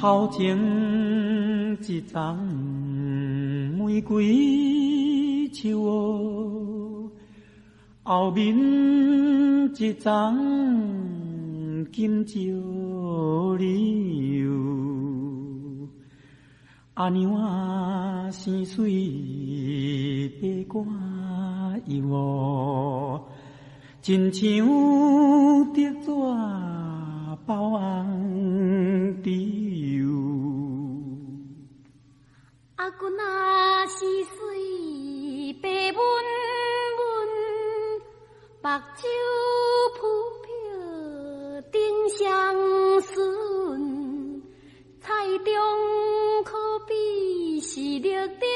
头前一丛玫瑰树哦，后面一丛金石榴。阿娘啊，生水白肝油哦，亲像阿君啊，是水白温温，目睭浮漂丁香顺，菜中可比是绿的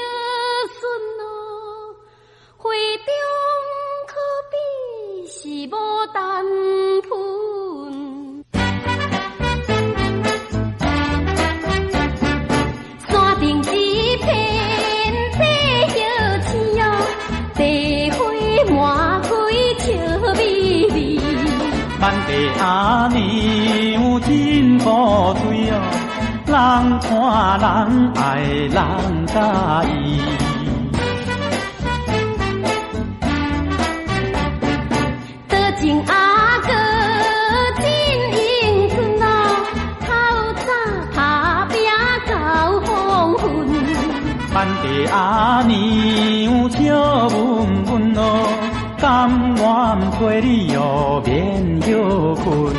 笋哦，花中可比是牡丹万地阿娘真古锥哦，人看人爱人喜意。多情阿哥真英俊哦，透早打拼到黄昏。万地阿娘笑温温哦。甘愿陪你哟眠又困，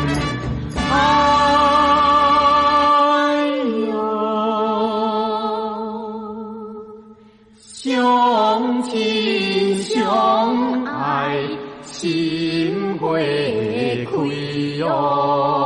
哎哟，相亲相爱心花开哟。